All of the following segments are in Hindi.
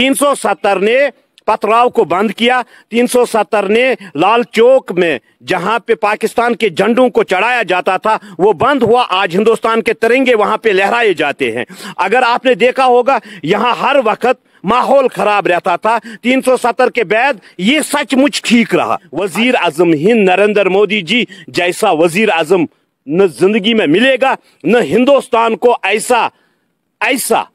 370 ने पथराव को बंद किया। 370 ने लाल चौक में, जहाँ पे पाकिस्तान के झंडों को चढ़ाया जाता था, वो बंद हुआ। आज हिंदुस्तान के तिरंगे वहाँ पे लहराए जाते हैं। अगर आपने देखा होगा, यहाँ हर वक्त माहौल खराब रहता था। 370 के बाद ये सचमुच ठीक रहा। वज़ीर आज़म हिंद नरेंद्र मोदी जी जैसा वज़ीर आज़म न ज़िंदगी में मिलेगा, न हिंदुस्तान को ऐसा ऐसा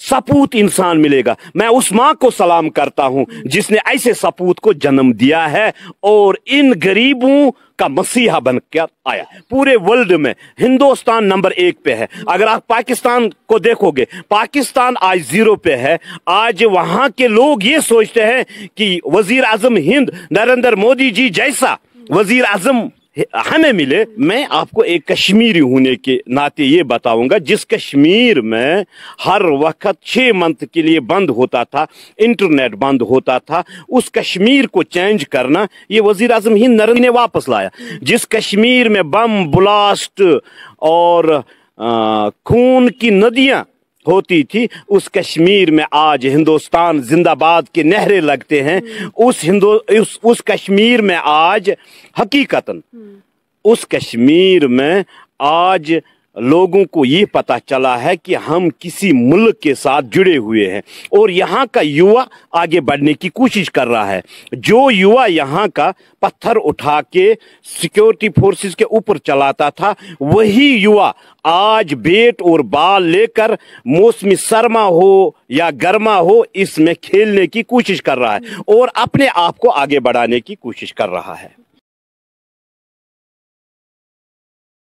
सपूत इंसान मिलेगा। मैं उस माँ को सलाम करता हूँ, जिसने ऐसे सपूत को जन्म दिया है और इन गरीबों का मसीहा बनकर आया। पूरे वर्ल्ड में हिंदुस्तान नंबर एक पे है। अगर आप पाकिस्तान को देखोगे, पाकिस्तान आज ज़ीरो पे है। आज वहाँ के लोग ये सोचते हैं कि वज़ीर आज़म हिंद, नरेंद्र मोदी जी जैसा वज़ीर आज़म हमें मिले, मैं आपको एक कश्मीरी होने के नाते ये बताऊँगा, जिस कश्मीर में हर वक्त छह मंथ के लिए बंद होता था, इंटरनेट बंद होता था, उस कश्मीर को चेंज करना ये वज़ीर अजम हिंद नरेंद्र ने वापस लाया। जिस कश्मीर में बम ब्लास्ट और खून की नदियाँ होती थी उस कश्मीर में आज हिंदुस्तान जिंदाबाद के नहरे लगते हैं। उस हिंदो उस, उस कश्मीर में आज हकीकतन। उस कश्मीर में आज लोगों को ये पता चला है कि हम किसी मुल्क के साथ जुड़े हुए हैं और यहाँ का युवा आगे बढ़ने की कोशिश कर रहा है। जो युवा यहाँ का पत्थर उठा के सिक्योरिटी फोर्सेस के ऊपर चलाता था, वही युवा आज बेट और बाल लेकर मौसमी सरमा हो या गर्मा हो, इसमें खेलने की कोशिश कर रहा है और अपने आप को आगे बढ़ाने की कोशिश कर रहा है।